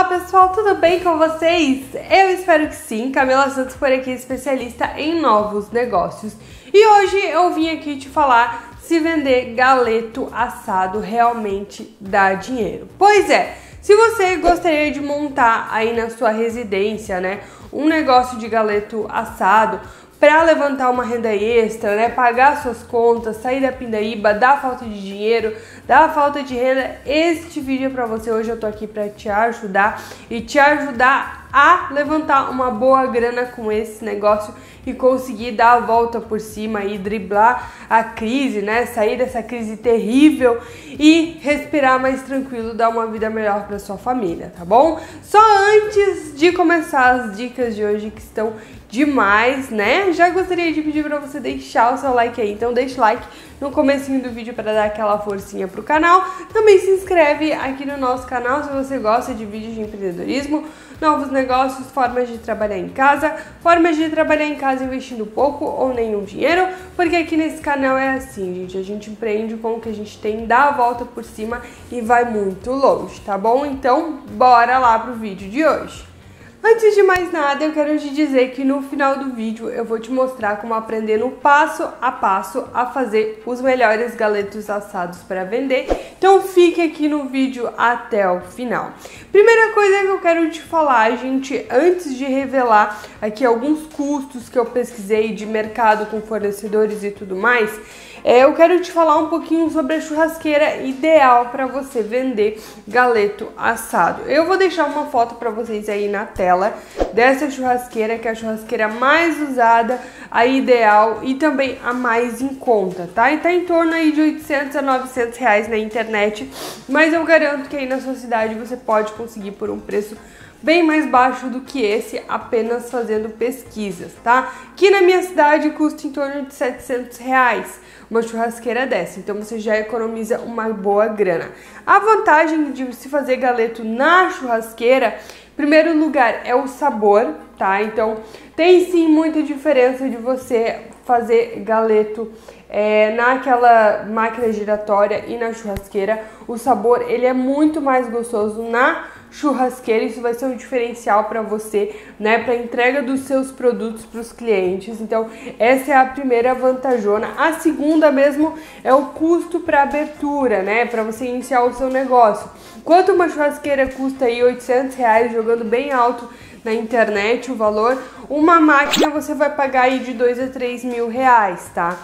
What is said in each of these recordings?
Olá pessoal, tudo bem com vocês? Eu espero que sim. Camila Santos por aqui, especialista em novos negócios. E hoje eu vim aqui te falar se vender galeto assado realmente dá dinheiro. Pois é, se você gostaria de montar aí na sua residência, né, um negócio de galeto assado, para levantar uma renda extra, né, pagar suas contas, sair da pindaíba, dar falta de dinheiro, dar falta de renda, este vídeo é para você. Hoje eu tô aqui para te ajudar e te ajudar a levantar uma boa grana com esse negócio e conseguir dar a volta por cima e driblar a crise, né? Sair dessa crise terrível e respirar mais tranquilo, dar uma vida melhor para sua família, tá bom? Só antes de começar as dicas de hoje que estão demais, né? Já gostaria de pedir para você deixar o seu like aí, então deixa o like no comecinho do vídeo para dar aquela forcinha pro canal. Também se inscreve aqui no nosso canal se você gosta de vídeos de empreendedorismo, novos negócios, formas de trabalhar em casa, formas de trabalhar em casa investindo pouco ou nenhum dinheiro, porque aqui nesse canal é assim, gente, a gente empreende com o que a gente tem, dá a volta por cima e vai muito longe, tá bom? Então, bora lá pro vídeo de hoje. Antes de mais nada, eu quero te dizer que no final do vídeo eu vou te mostrar como aprender no passo a passo a fazer os melhores galetos assados para vender. Então fique aqui no vídeo até o final. Primeira coisa que eu quero te falar, gente, antes de revelar aqui alguns custos que eu pesquisei de mercado com fornecedores e tudo mais, eu quero te falar um pouquinho sobre a churrasqueira ideal para você vender galeto assado. Eu vou deixar uma foto para vocês aí na tela dessa churrasqueira, que é a churrasqueira mais usada, a ideal e também a mais em conta, tá? E tá em torno aí de 800 a 900 reais na internet, mas eu garanto que aí na sua cidade você pode conseguir por um preço bem mais baixo do que esse apenas fazendo pesquisas, tá? Que na minha cidade custa em torno de 700 reais uma churrasqueira dessa, então você já economiza uma boa grana. A vantagem de se fazer galeto na churrasqueira, primeiro lugar, é o sabor, tá? Então tem sim muita diferença de você fazer galeto é, naquela máquina giratória e na churrasqueira. O sabor ele é muito mais gostoso na churrasqueira. Isso vai ser um diferencial para você, né, para entrega dos seus produtos para os clientes. Então, essa é a primeira vantajona. A segunda mesmo é o custo para abertura, né, para você iniciar o seu negócio. Quanto uma churrasqueira custa aí 800 reais, jogando bem alto na internet o valor, uma máquina você vai pagar aí de 2 a 3 mil reais, tá?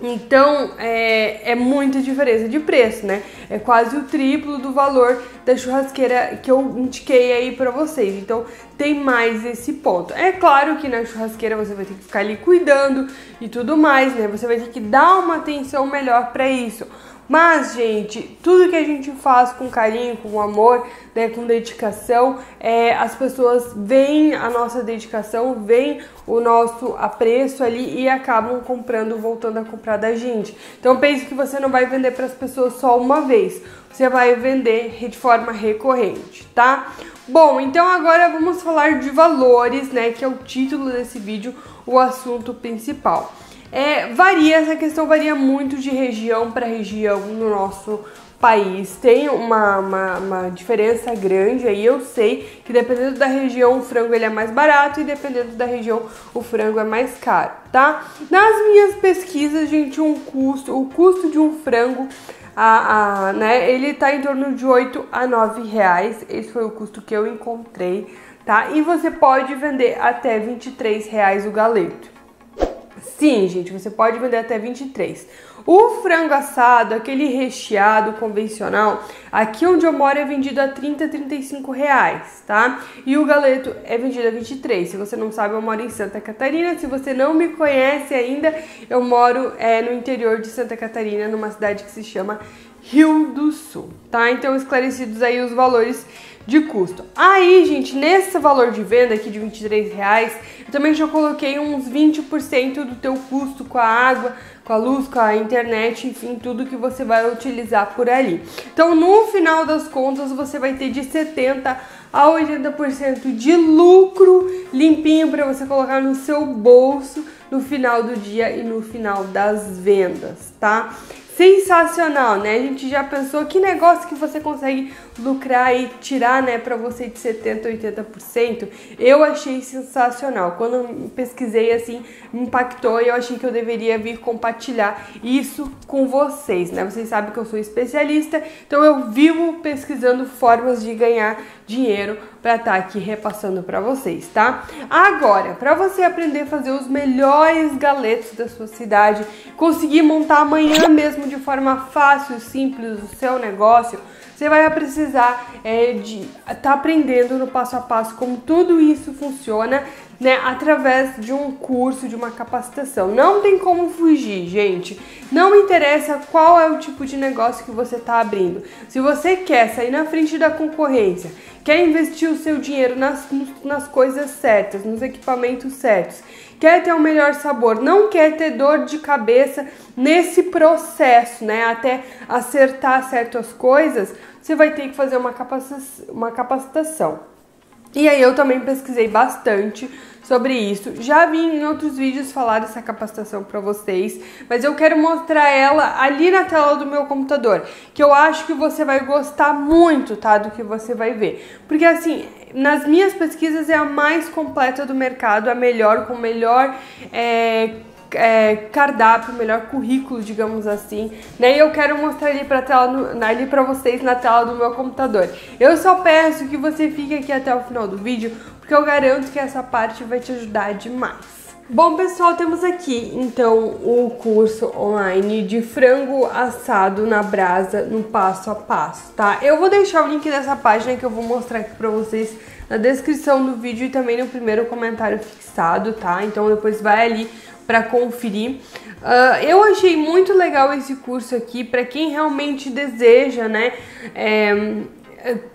Então é, é muita diferença de preço, né? É quase o triplo do valor da churrasqueira que eu indiquei aí para vocês. Então tem mais esse ponto. É claro que na churrasqueira você vai ter que ficar ali cuidando e tudo mais, né? Você vai ter que dar uma atenção melhor para isso. Mas, gente, tudo que a gente faz com carinho, com amor, né, com dedicação, é, as pessoas veem a nossa dedicação, veem o nosso apreço ali e acabam comprando, voltando a comprar da gente. Então, pense que você não vai vender para as pessoas só uma vez, você vai vender de forma recorrente, tá? Bom, então agora vamos falar de valores, né, que é o título desse vídeo, o assunto principal. É, varia, essa questão varia muito de região para região no nosso país. Tem uma, uma, uma, diferença grande aí. Eu sei que dependendo da região o frango ele é mais barato e dependendo da região o frango é mais caro, tá? Nas minhas pesquisas, gente, um custo, o custo de um frango a, a, né, ele tá em torno de 8 a 9 reais. Esse foi o custo que eu encontrei, tá? E você pode vender até 23 reais o galeto. Sim, gente, você pode vender até 23. O frango assado, aquele recheado convencional, aqui onde eu moro é vendido a 30, 35 reais, tá? E o galeto é vendido a 23. Se você não sabe, eu moro em Santa Catarina. Se você não me conhece ainda, eu moro é, no interior de Santa Catarina, numa cidade que se chama Rio do Sul, tá? Então, esclarecidos aí os valores de custo. Aí, gente, nesse valor de venda aqui de 23 reais, eu também já coloquei uns 20% do teu custo com a água, com a luz, com a internet, enfim, tudo que você vai utilizar por ali. Então, no final das contas, você vai ter de 70 a 80% de lucro limpinho para você colocar no seu bolso no final do dia e no final das vendas, tá? Sensacional, né? A gente já pensou que negócio que você consegue lucrar e tirar, né, para você de 70, 80%. Eu achei sensacional. Quando pesquisei assim, me impactou e eu achei que eu deveria vir compartilhar isso com vocês, né? Vocês sabem que eu sou especialista, então eu vivo pesquisando formas de ganhar dinheiro para estar tá aqui repassando para vocês, tá? Agora, para você aprender a fazer os melhores galetos da sua cidade, conseguir montar amanhã mesmo de forma fácil, simples o seu negócio, você vai precisar é, de estar tá aprendendo no passo a passo como tudo isso funciona, né, através de um curso, de uma capacitação. Não tem como fugir, gente. Não interessa qual é o tipo de negócio que você está abrindo. Se você quer sair na frente da concorrência, quer investir o seu dinheiro nas, nas coisas certas, nos equipamentos certos, quer ter o um melhor sabor, não quer ter dor de cabeça nesse processo, né? Até acertar certas coisas, você vai ter que fazer uma, uma capacitação. E aí eu também pesquisei bastante sobre isso. Já vi em outros vídeos falar dessa capacitação para vocês, mas eu quero mostrar ela ali na tela do meu computador, que eu acho que você vai gostar muito, tá, do que você vai ver. Porque assim, nas minhas pesquisas é a mais completa do mercado, a melhor, com melhor é, é, cardápio, melhor currículo, digamos assim, né? E eu quero mostrar ali para tela, ali para vocês na tela do meu computador. Eu só peço que você fique aqui até o final do vídeo, porque eu garanto que essa parte vai te ajudar demais. Bom, pessoal, temos aqui então o curso online de frango assado na brasa no passo a passo, tá? Eu vou deixar o link dessa página que eu vou mostrar aqui pra vocês na descrição do vídeo e também no primeiro comentário fixado, tá? Então depois vai ali para conferir. Uh, eu achei muito legal esse curso aqui para quem realmente deseja, né? É,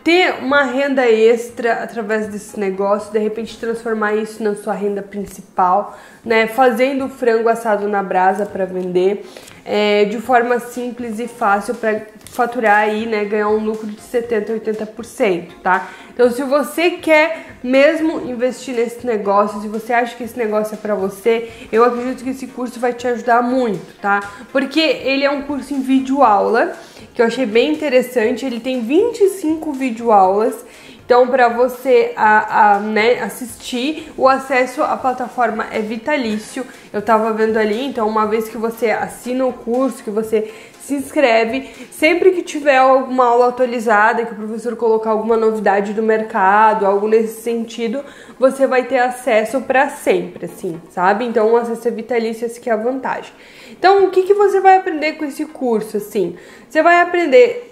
ter uma renda extra através desse negócio, de repente transformar isso na sua renda principal, né? Fazendo frango assado na brasa para vender é, de forma simples e fácil para faturar aí, né, ganhar um lucro de 70, 80%, tá? Então, se você quer mesmo investir nesse negócio, se você acha que esse negócio é para você, eu acredito que esse curso vai te ajudar muito, tá? Porque ele é um curso em vídeo aula, que eu achei bem interessante, ele tem 25 vídeo aulas então, para você a, a, né, assistir, o acesso à plataforma é vitalício. Eu estava vendo ali, então uma vez que você assina o curso, que você se inscreve. Sempre que tiver alguma aula atualizada, que o professor colocar alguma novidade do mercado, algo nesse sentido, você vai ter acesso para sempre, assim, sabe? Então o acesso é vitalício, essa que é a vantagem. Então, o que, que você vai aprender com esse curso, assim? Você vai aprender,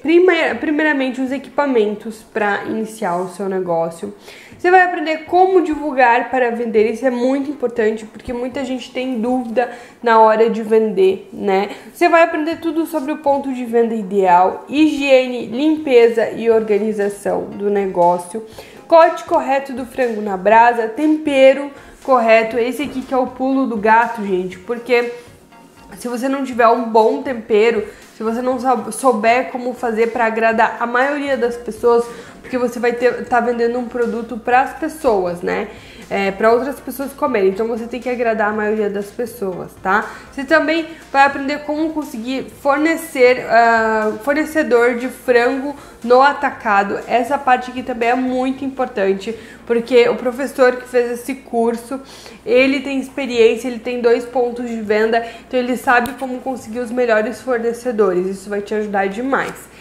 primeiramente, os equipamentos para iniciar o seu negócio. Você vai aprender como divulgar para vender, isso é muito importante porque muita gente tem dúvida na hora de vender, né? Você vai aprender tudo sobre o ponto de venda ideal, higiene, limpeza e organização do negócio, corte correto do frango na brasa, tempero correto, esse aqui que é o pulo do gato, gente, porque se você não tiver um bom tempero, se você não souber como fazer para agradar a maioria das pessoas, porque você vai estar tá vendendo um produto para as pessoas, né? É, para outras pessoas comerem. Então você tem que agradar a maioria das pessoas, tá? Você também vai aprender como conseguir fornecer uh, fornecedor de frango no atacado. Essa parte aqui também é muito importante, porque o professor que fez esse curso, ele tem experiência, ele tem dois pontos de venda, então ele sabe como conseguir os melhores fornecedores. Isso vai te ajudar demais.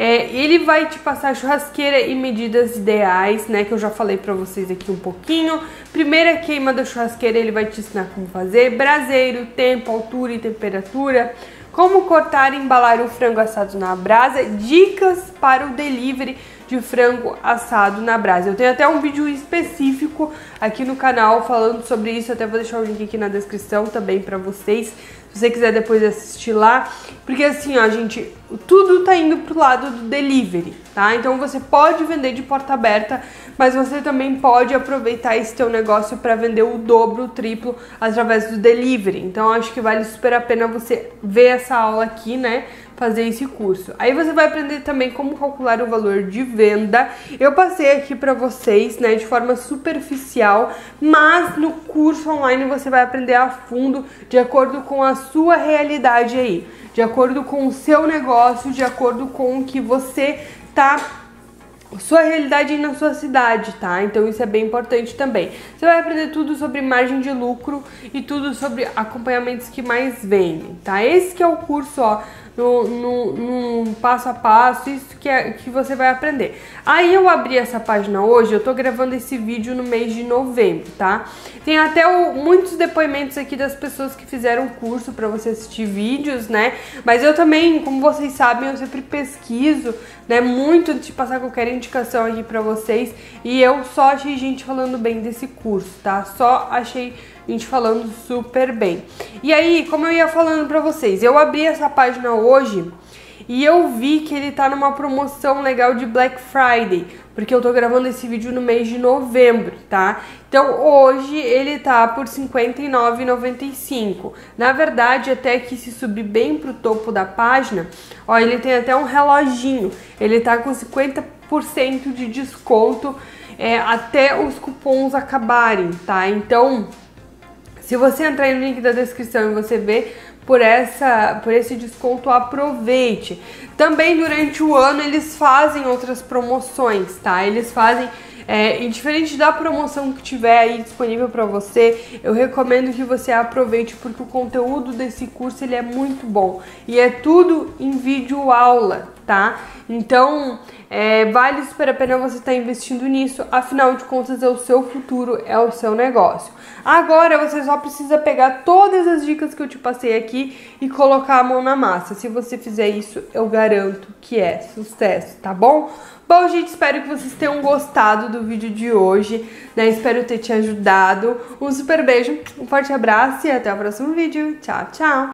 É, ele vai te passar churrasqueira e medidas ideais, né? Que eu já falei pra vocês aqui um pouquinho. Primeira queima da churrasqueira, ele vai te ensinar como fazer. Braseiro, tempo, altura e temperatura. Como cortar e embalar o frango assado na brasa. Dicas para o delivery de frango assado na brasa. Eu tenho até um vídeo específico aqui no canal falando sobre isso, até vou deixar o link aqui na descrição também para vocês, se você quiser depois assistir lá, porque assim, ó, gente, tudo tá indo pro lado do delivery, tá? Então você pode vender de porta aberta, mas você também pode aproveitar esse teu negócio para vender o dobro, o triplo através do delivery. Então acho que vale super a pena você ver essa aula aqui, né? Fazer esse curso. Aí você vai aprender também como calcular o valor de venda. Eu passei aqui para vocês, né, de forma superficial, mas no curso online você vai aprender a fundo de acordo com a sua realidade aí, de acordo com o seu negócio, de acordo com o que você tá sua realidade na sua cidade, tá? Então isso é bem importante também. Você vai aprender tudo sobre margem de lucro e tudo sobre acompanhamentos que mais vendem, tá? Esse que é o curso, ó, no, passo a passo, isso que, é, que você vai aprender. Aí eu abri essa página hoje, eu tô gravando esse vídeo no mês de novembro, tá? Tem até o, muitos depoimentos aqui das pessoas que fizeram o curso para você assistir vídeos, né? Mas eu também, como vocês sabem, eu sempre pesquiso, né? Muito antes de passar qualquer indicação aqui para vocês. E eu só achei gente falando bem desse curso, tá? Só achei gente falando super bem. E aí, como eu ia falando pra vocês, eu abri essa página hoje e eu vi que ele tá numa promoção legal de Black Friday, porque eu tô gravando esse vídeo no mês de novembro, tá? Então hoje ele tá por R$ 59,95. Na verdade, até que se subir bem pro topo da página, ó, ele tem até um reloginho. Ele tá com 50% de desconto é, até os cupons acabarem, tá? Então se você entrar no link da descrição e você ver por, essa, por esse desconto, aproveite. Também durante o ano eles fazem outras promoções, tá? Eles fazem é, indiferente da promoção que tiver aí disponível para você, eu recomendo que você aproveite porque o conteúdo desse curso ele é muito bom e é tudo em vídeo aula, tá? Então é, vale super a pena você estar tá investindo nisso, afinal de contas é o seu futuro, é o seu negócio. Agora você só precisa pegar todas as dicas que eu te passei aqui e colocar a mão na massa. Se você fizer isso, eu garanto que é sucesso, tá bom? Bom, gente, espero que vocês tenham gostado do vídeo de hoje, né? Espero ter te ajudado. Um super beijo, um forte abraço e até o próximo vídeo. Tchau, tchau!